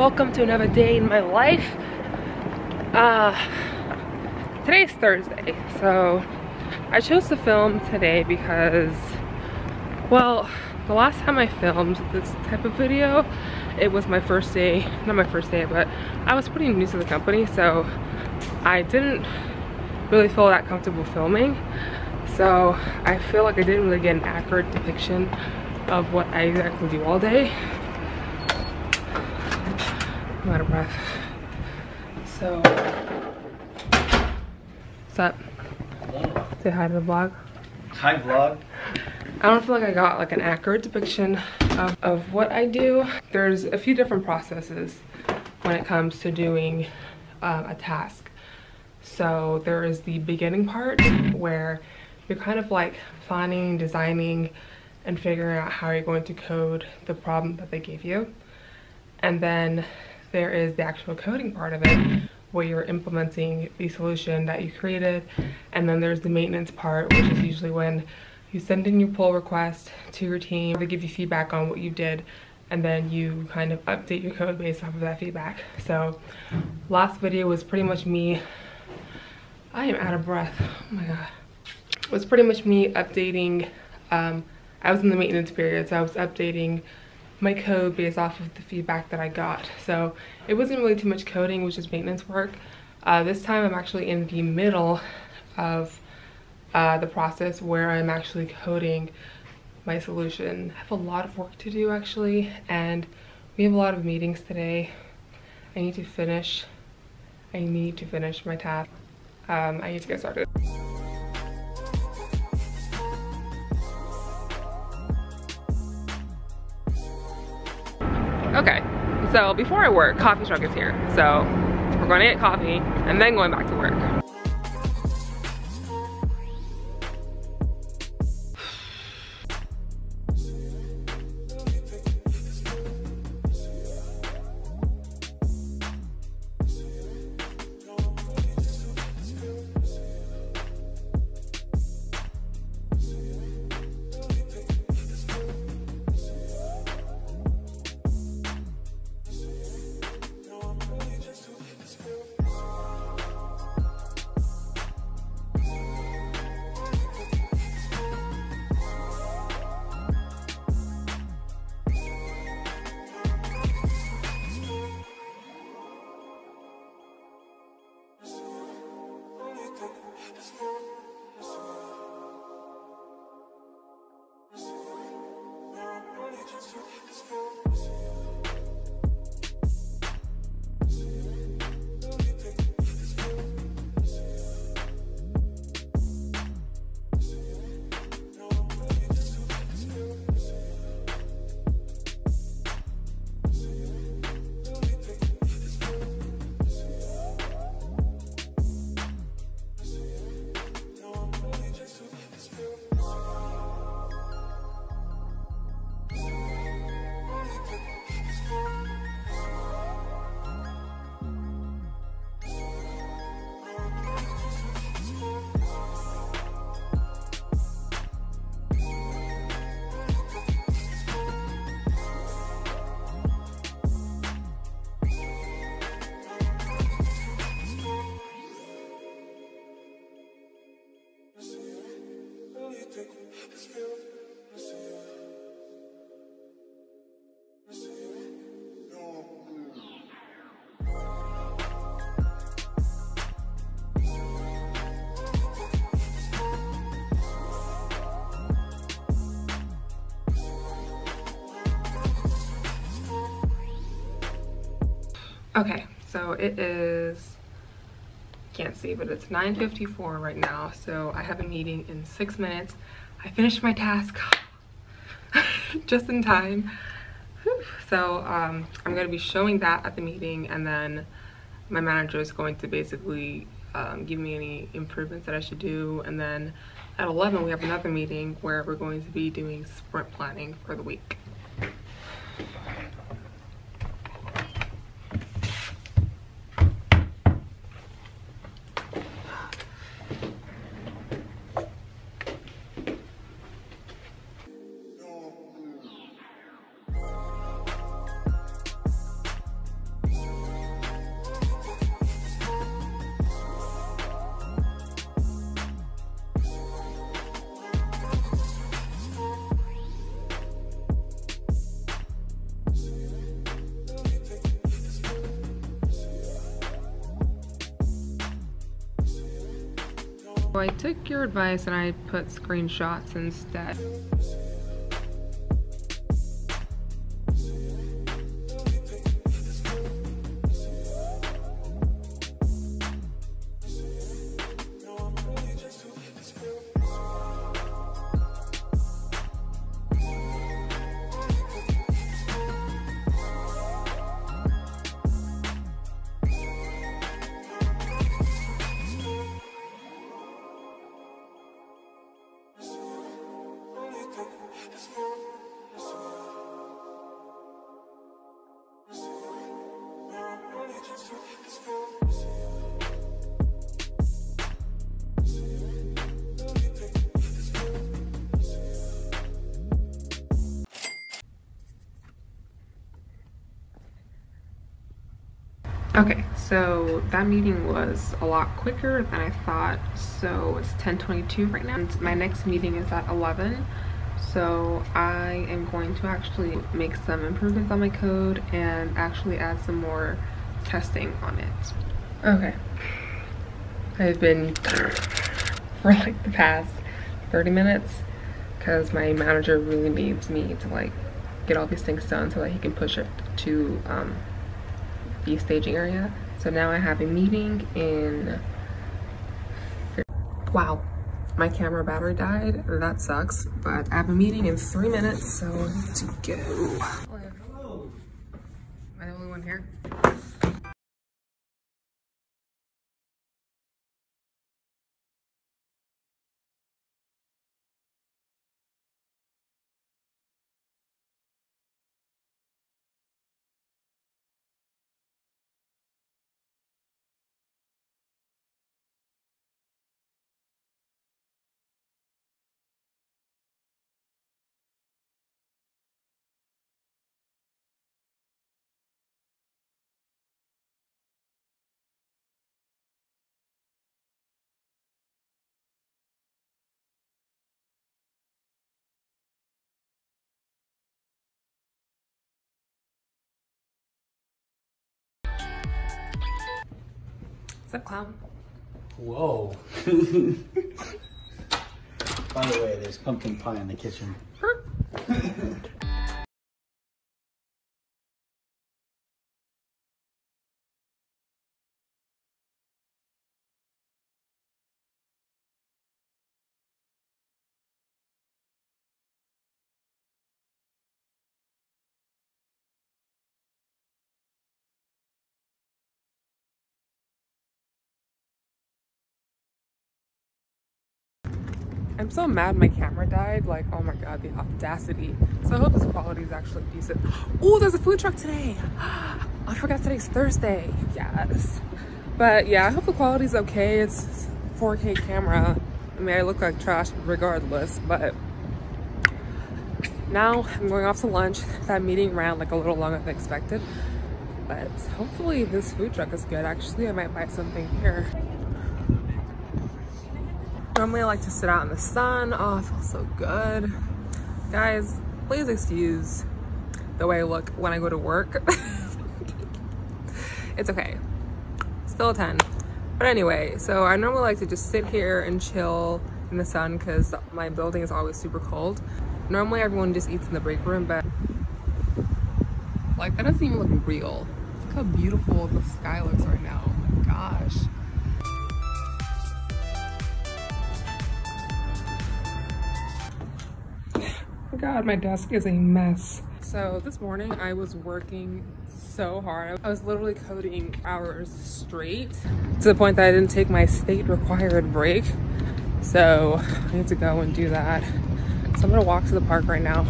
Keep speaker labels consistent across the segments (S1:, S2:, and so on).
S1: Welcome to another day in my life. Uh, today's Thursday, so I chose to film today because, well, the last time I filmed this type of video, it was my first day, not my first day, but I was pretty new to the company, so I didn't really feel that comfortable filming. So I feel like I didn't really get an accurate depiction of what I exactly do all day. I'm out of breath. So, what's up? Say hi to the vlog.
S2: Hi vlog.
S1: I don't feel like I got like an accurate depiction of, of what I do. There's a few different processes when it comes to doing um, a task. So there is the beginning part where you're kind of like planning, designing, and figuring out how you're going to code the problem that they gave you. And then there is the actual coding part of it where you're implementing the solution that you created. And then there's the maintenance part, which is usually when you send in your pull request to your team. They give you feedback on what you did and then you kind of update your code based off of that feedback. So last video was pretty much me, I am out of breath, oh my God. It was pretty much me updating, um, I was in the maintenance period, so I was updating my code based off of the feedback that I got. So it wasn't really too much coding, which is maintenance work. Uh, this time I'm actually in the middle of uh, the process where I'm actually coding my solution. I have a lot of work to do actually, and we have a lot of meetings today. I need to finish, I need to finish my task. Um, I need to get started. So before I work, coffee truck is here. So we're gonna get coffee and then going back to work. Okay, so it is, can't see, but it's 9.54 right now. So I have a meeting in six minutes. I finished my task just in time. So um, I'm gonna be showing that at the meeting and then my manager is going to basically um, give me any improvements that I should do. And then at 11, we have another meeting where we're going to be doing sprint planning for the week. I took your advice and I put screenshots instead. Okay, so that meeting was a lot quicker than I thought. So it's 10:22 right now. And my next meeting is at 11. So I am going to actually make some improvements on my code and actually add some more testing on it. Okay. I've been for like the past 30 minutes because my manager really needs me to like get all these things done so that he can push it to um, the staging area. So now I have a meeting in, wow, my camera battery died. That sucks, but I have a meeting in three minutes, so to go. Hello. Am I the only one here? What's up, clown?
S3: Whoa. By the way, there's pumpkin pie in the kitchen.
S1: I'm so mad my camera died. Like, oh my god, the audacity. So I hope this quality is actually decent. Oh, there's a food truck today. I forgot today's Thursday. Yes. But yeah, I hope the quality is okay. It's 4K camera. I mean, I look like trash regardless, but now I'm going off to lunch. That meeting ran like a little longer than expected. But hopefully this food truck is good. Actually, I might buy something here. Normally I like to sit out in the sun. Oh, it feels so good. Guys, please excuse the way I look when I go to work. it's okay. Still a 10. But anyway, so I normally like to just sit here and chill in the sun because my building is always super cold. Normally everyone just eats in the break room, but like that doesn't even look real. Look how beautiful the sky looks right now. Oh my gosh. God, my desk is a mess. So this morning I was working so hard. I was literally coding hours straight to the point that I didn't take my state required break. So I need to go and do that. So I'm gonna walk to the park right now.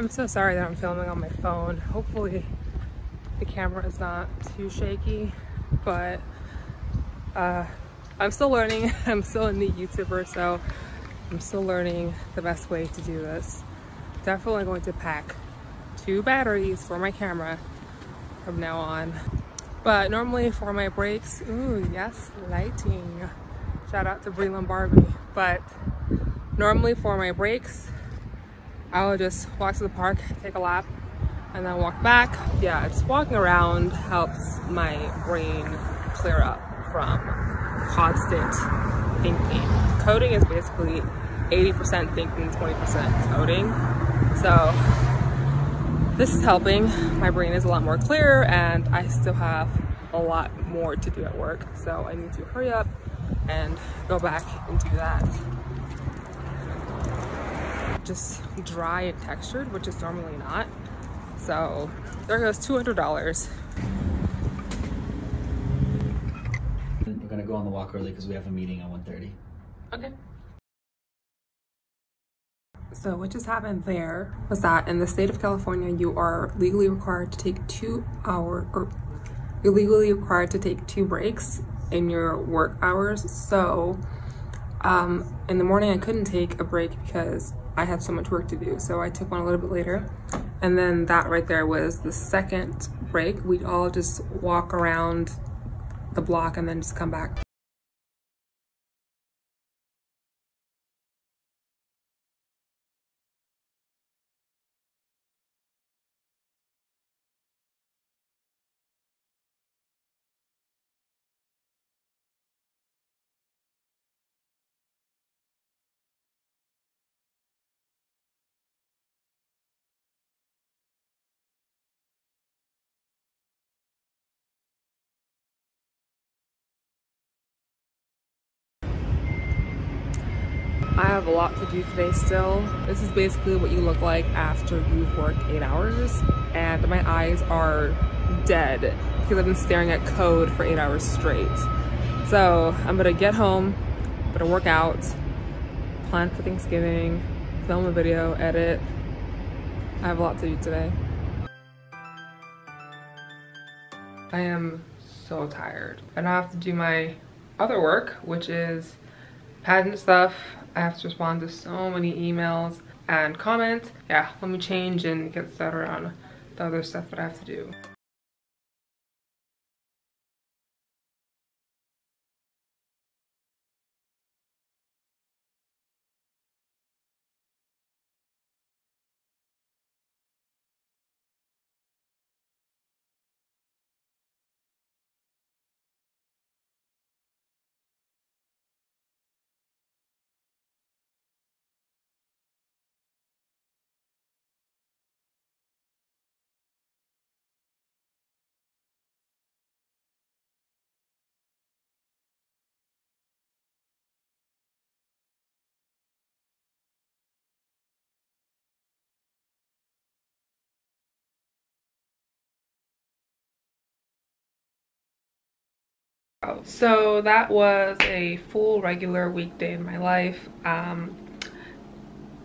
S1: I'm so sorry that I'm filming on my phone. Hopefully the camera is not too shaky, but uh, I'm still learning. I'm still a new YouTuber, so I'm still learning the best way to do this. Definitely going to pack two batteries for my camera from now on. But normally for my breaks, ooh, yes, lighting. Shout out to Brie Lombardi. But normally for my breaks, I will just walk to the park, take a lap, and then walk back. Yeah, just walking around helps my brain clear up from constant thinking. Coding is basically 80% thinking, 20% coding. So this is helping. My brain is a lot more clear and I still have a lot more to do at work. So I need to hurry up and go back and do that. Just dry and textured, which is normally not. So there goes $200.
S3: We're gonna go on the walk early because we have a meeting at 1.30.
S1: Okay. So what just happened there was that in the state of California, you are legally required to take two hour or you're legally required to take two breaks in your work hours. So um, in the morning, I couldn't take a break because I had so much work to do. So I took one a little bit later. And then that right there was the second break. We'd all just walk around the block and then just come back. I have a lot to do today still. This is basically what you look like after you've worked eight hours and my eyes are dead because I've been staring at code for eight hours straight. So I'm gonna get home, gonna work out, plan for Thanksgiving, film a video, edit. I have a lot to do today. I am so tired. I now have to do my other work, which is patent stuff. I have to respond to so many emails and comments. Yeah, let me change and get started on the other stuff that I have to do. So that was a full regular weekday in my life. Um,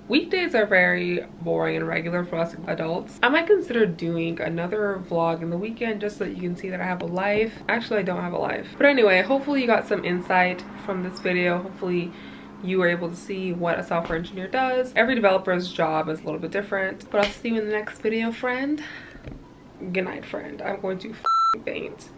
S1: weekdays are very boring and regular for us adults. I might consider doing another vlog in the weekend just so that you can see that I have a life. Actually, I don't have a life. But anyway, hopefully you got some insight from this video. Hopefully you were able to see what a software engineer does. Every developer's job is a little bit different. But I'll see you in the next video, friend. Good night, friend. I'm going to faint.